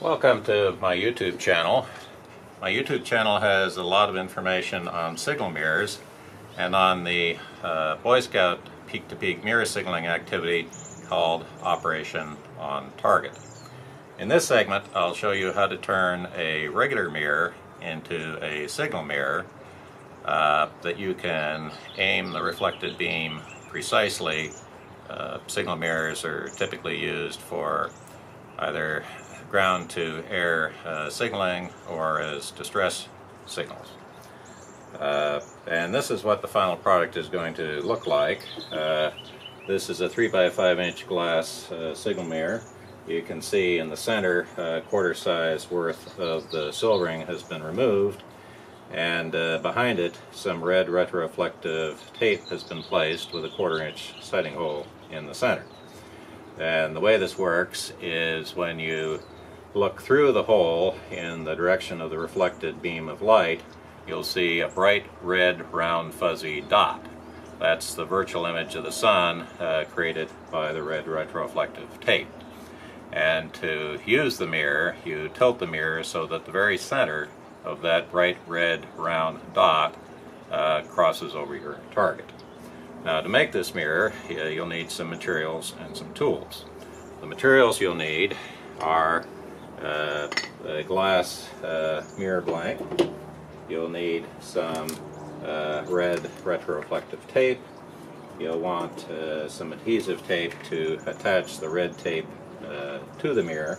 Welcome to my YouTube channel. My YouTube channel has a lot of information on signal mirrors and on the uh, Boy Scout peak-to-peak -peak mirror signaling activity called Operation on Target. In this segment I'll show you how to turn a regular mirror into a signal mirror uh, that you can aim the reflected beam precisely. Uh, signal mirrors are typically used for either ground to air uh, signaling or as distress signals. Uh, and this is what the final product is going to look like. Uh, this is a 3 by 5 inch glass uh, signal mirror. You can see in the center uh, quarter size worth of the silvering has been removed and behind it some red retroreflective tape has been placed with a quarter inch sighting hole in the center. And the way this works is when you look through the hole in the direction of the reflected beam of light, you'll see a bright red round fuzzy dot. That's the virtual image of the sun uh, created by the red retroreflective tape. And to use the mirror, you tilt the mirror so that the very center of that bright red round dot uh, crosses over your target. Now to make this mirror, you'll need some materials and some tools. The materials you'll need are uh, a glass uh, mirror blank. You'll need some uh, red retroreflective tape. You'll want uh, some adhesive tape to attach the red tape uh, to the mirror.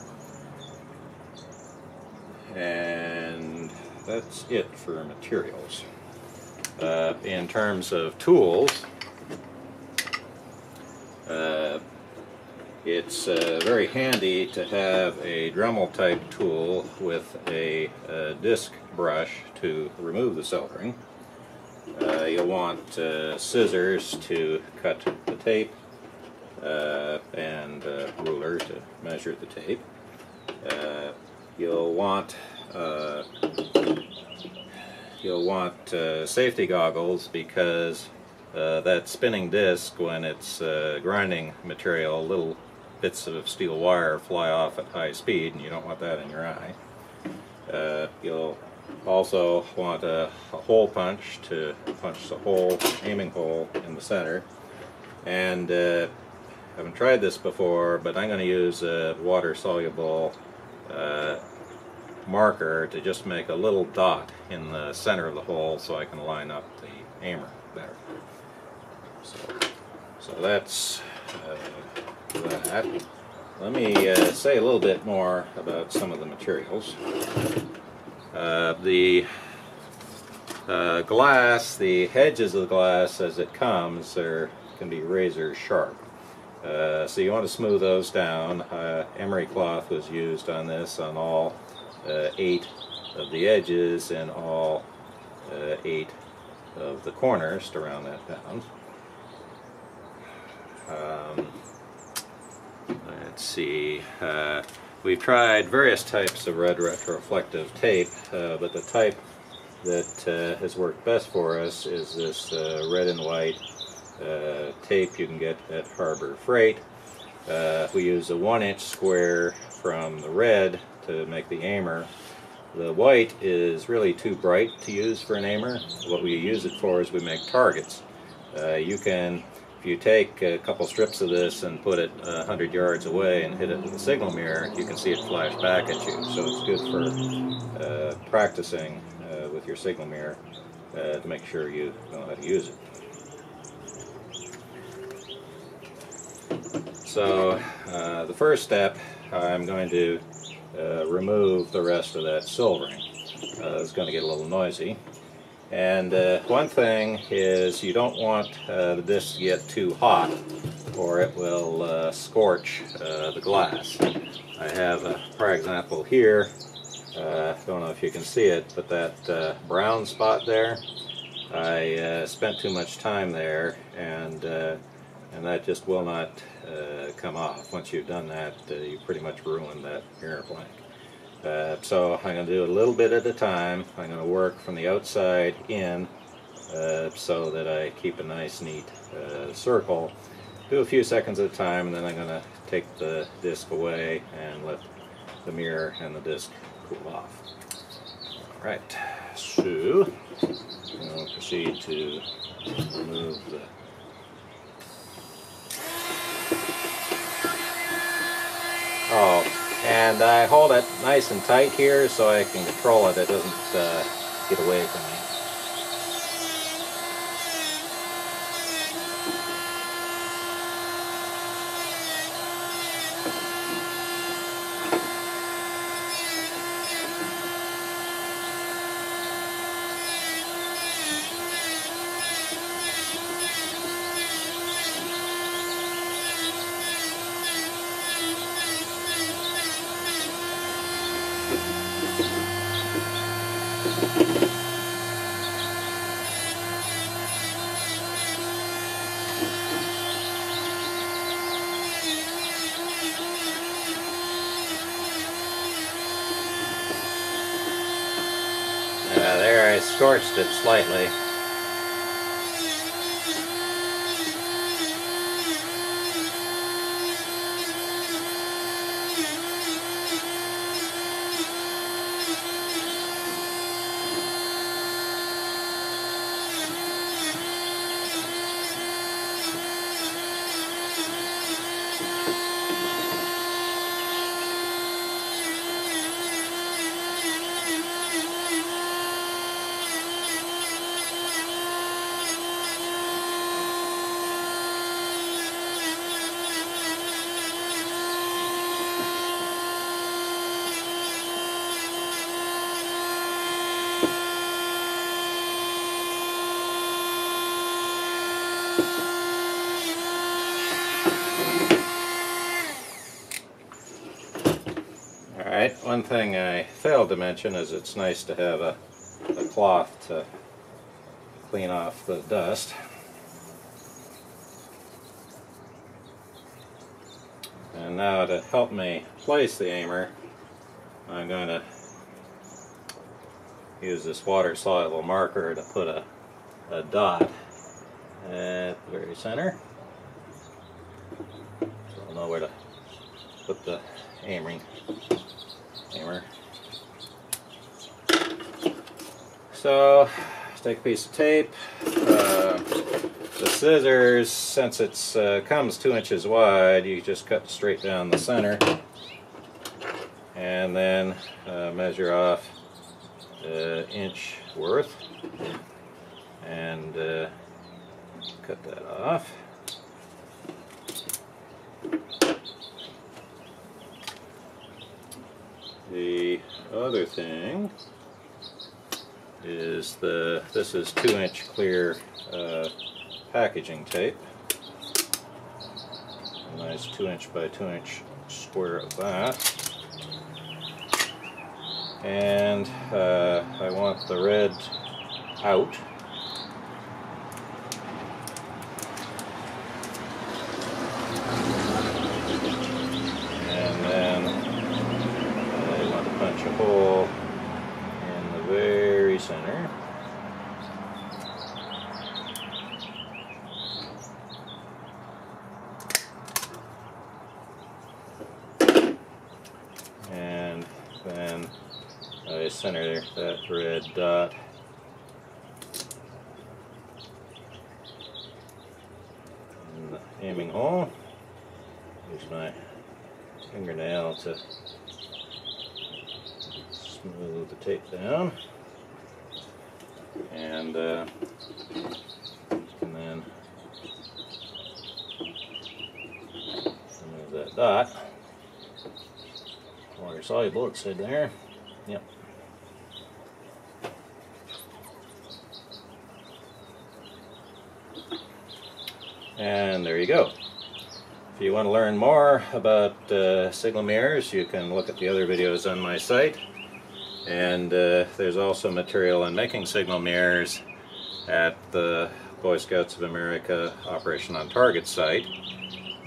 And that's it for materials. In terms of tools, it's uh, very handy to have a Dremel type tool with a, a disc brush to remove the silvering. Uh, you'll want uh, scissors to cut the tape uh, and a ruler to measure the tape. Uh, you'll want uh, you'll want uh, safety goggles because uh, that spinning disc, when it's uh, grinding material, a little bits of steel wire fly off at high speed, and you don't want that in your eye. Uh, you'll also want a, a, hole punch to punch the hole, aiming hole in the center. And uh, I haven't tried this before, but I'm going to use a water-soluble uh, marker to just make a little dot in the center of the hole so I can line up the aimer better. So, so that's uh, that. Let me uh, say a little bit more about some of the materials. Uh, the uh, glass, the edges of the glass as it comes are, can be razor sharp. Uh, so you want to smooth those down. Uh, emery cloth was used on this on all uh, eight of the edges and all uh, eight of the corners to round that down. Let's see. Uh, we've tried various types of red retroreflective tape, uh, but the type that uh, has worked best for us is this uh, red and white uh, tape you can get at Harbor Freight. We use a one inch square from the red to make the aimer. The white is really too bright to use for an aimer. What we use it for is we make targets. Uh, you can, if you take a couple strips of this and put it 100 yards away and hit it with a signal mirror, you can see it flash back at you. So it's good for uh, practicing uh, with your signal mirror uh, to make sure you know how to use it. So uh, the first step, I'm going to uh, remove the rest of that silvering. Uh, it's going to get a little noisy. And uh, one thing is you don't want uh, to get too hot or it will uh, scorch uh, the glass. I have a prime example here. I don't know if you can see it, but that brown spot there, I spent too much time there and and that just will not uh, come off. Once you've done that, uh, you pretty much ruin that mirror blank. Uh, so I'm going to do a little bit at a time. I'm going to work from the outside in uh, so that I keep a nice neat uh, circle. Do a few seconds at a time and then I'm going to take the disc away and let the mirror and the disc cool off. All right, so we'll proceed to remove the and I hold it nice and tight here so I can control it. It doesn't uh, get away from me. Uh, scorched it slightly. Alright, one thing I failed to mention is it's nice to have a, a cloth to clean off the dust. And now to help me place the aimer, I'm going to use this water soluble marker to put a, a dot at the very center. So I'll know where to put the aiming hammer. So, take a piece of tape. Uh, the scissors, since it uh, comes two inches wide, you just cut straight down the center. And then uh, measure off an inch worth. And uh, cut that off. The other thing is the this is two inch clear uh, packaging tape. A nice two inch by two inch square of that. And uh, I want the red out. And then I want to punch a hole in the very center. And then Center there, that red dot. in the aiming hole. Use my fingernail to smooth the tape down. And, uh, and then remove that dot. Water soluble, it said there. Yep. And there you go. If you want to learn more about uh, signal mirrors, you can look at the other videos on my site. And uh, there's also material on making signal mirrors at the Boy Scouts of America Operation on Target site.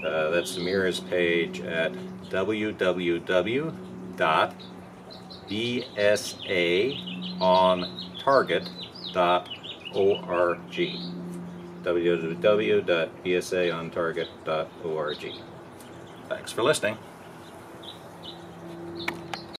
Uh, that's the mirrors page at www.bsaontarget.org www.bsaontarget.org Thanks for listening.